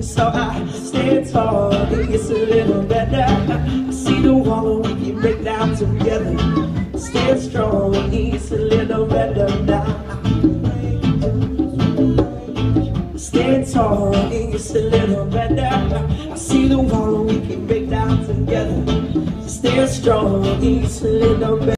So I stand tall, it gets a little better. I see the wall we can break down together. Stand strong, it's a little better now. Stand tall, it's a little better. I see the wall Stand strong, a little better.